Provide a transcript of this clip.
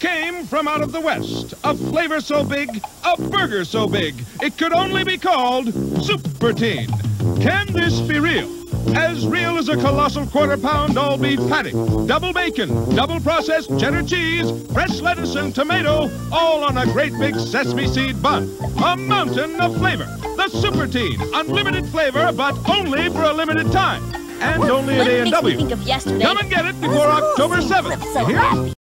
came from out of the West. A flavor so big, a burger so big, it could only be called Supertine. Can this be real? As real as a colossal quarter pound all beef patty, double bacon, double processed cheddar cheese, fresh lettuce and tomato, all on a great big sesame seed bun. A mountain of flavor. The Supertine. Unlimited flavor, but only for a limited time. And only at A&W. Come and get it before October 7th. So Here?